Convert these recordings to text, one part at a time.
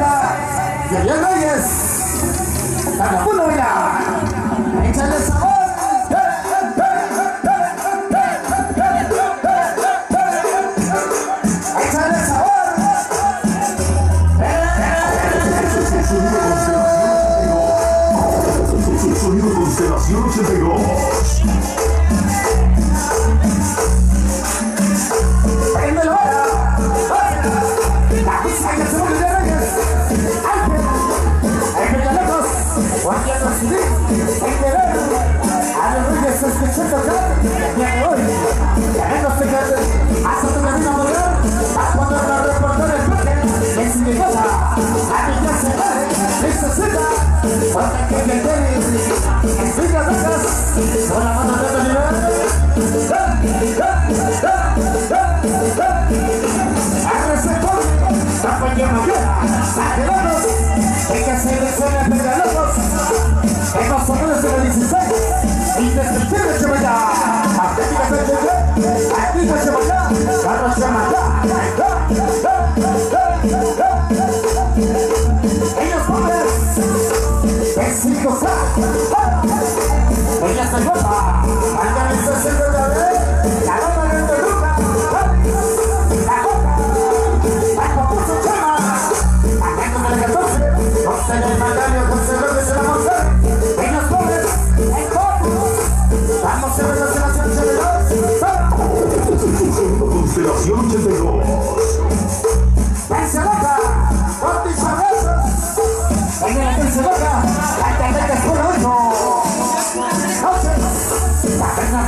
やらないです、Reyes escuchando acá.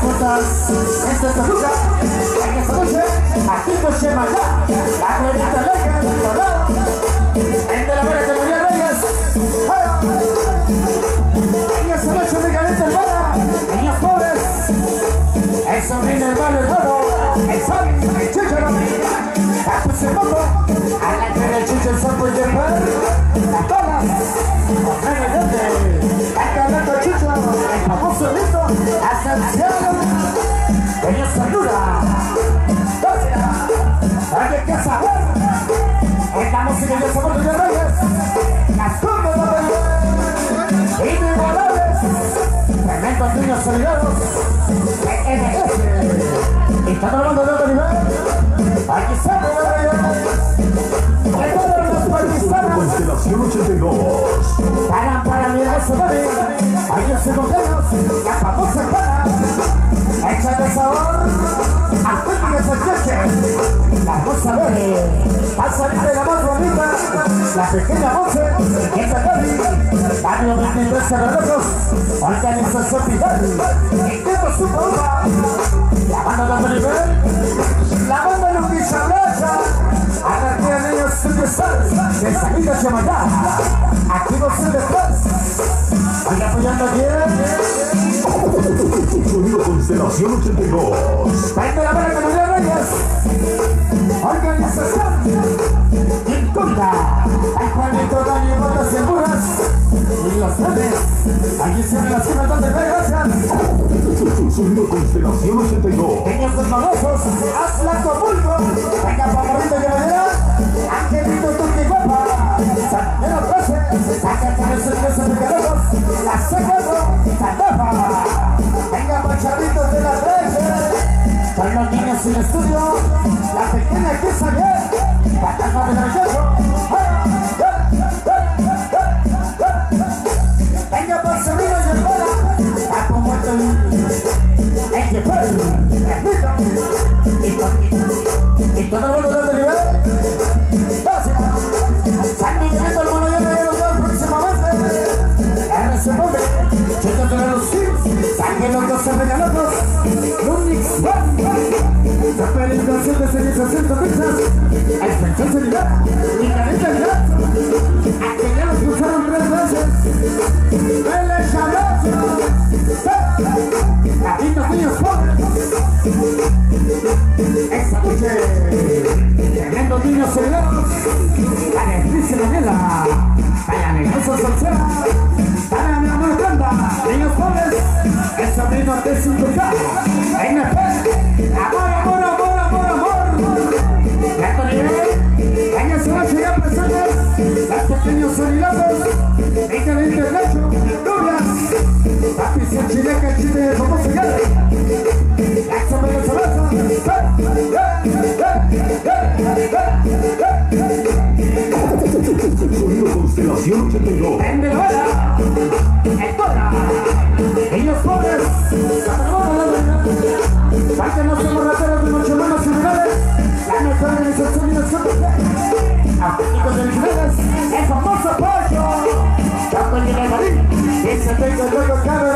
La perna cortas, este Toluca, en esta noche, aquí con Chemayá, la cuerita leca, Colorado, el de la Reyes, en esta noche de niños pobres, el sobrino hermano hermano, el Sabi, el Chichero, la Pusemoto, a la que el sapo y per, las los nenes Oye, qué sabor, esta música y el sabor de Reyes, las cumbias de Reyes, inigualables, tremendos niños solidarios, ENS, está hablando de otro nivel, aquí estamos la cosa bebé, va a salir de la más bonita, la pequeña Monse, es Gaby, barrio 23 Cerrojos, organización Pilar, y tengo su bomba, la banda de otro nivel, la banda Luquilla Blanca, Anarquía Niños Superstars, de Salida Chamayá, activos en después, voy apoyando bien, Sonido Constelación 82. Vente la para Comunidad Reyes, los grandes, allí se ven las cifras donde gracias. Sonido Constelación 82. Niños desmagosos, hazla Acapulco, venga pajarito de madera, Angelito Turki Guapa, Sandero 13, saca con el cerveza de Carlos, la C4, Sandafa, venga machaditos de la 13, son los niños el estudio, la pequeña que salió, Fantasma de Rechazo, One, superintención de civilización de pizzas, extensión celular, y carita de gato, a que ya los cruzaron tres veces, ¡Vele Chalazo! Gatitos niños pobres, esa noche, tremendos niños solidarios, la Beatriz Daniela, a la negocio soltera, para mi amor Brenda, niños pobres, el sobrino de su lugar, Constelación 82. En Venezuela, pobres, que no somos mucho menos criminales, la organización y originales, el famoso pollo, y el Marín, y se yo con cara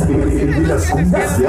las, de las cumbias de